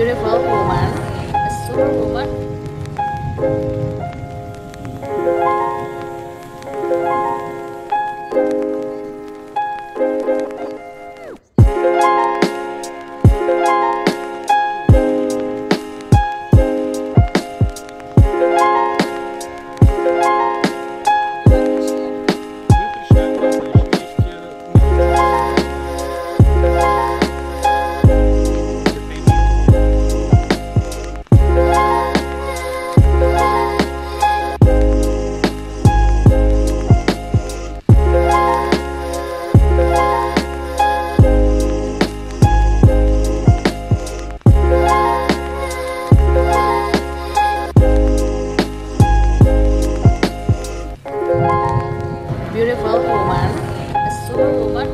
beautiful woman, a super woman. beautiful woman, a super woman.